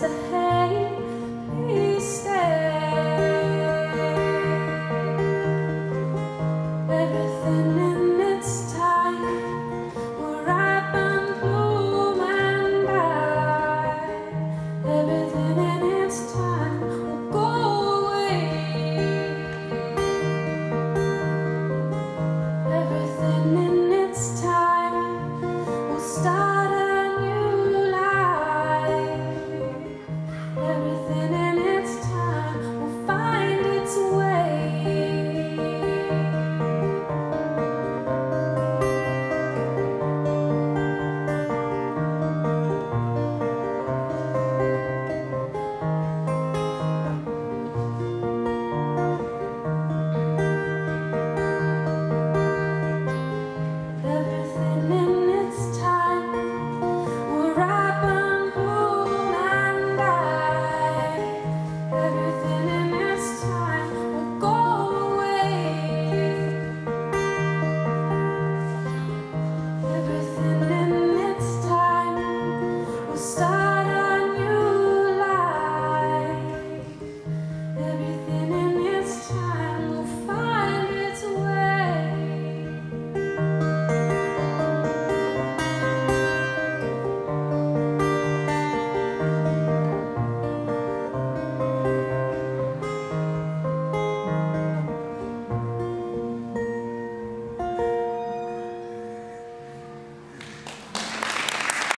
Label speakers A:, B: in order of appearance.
A: the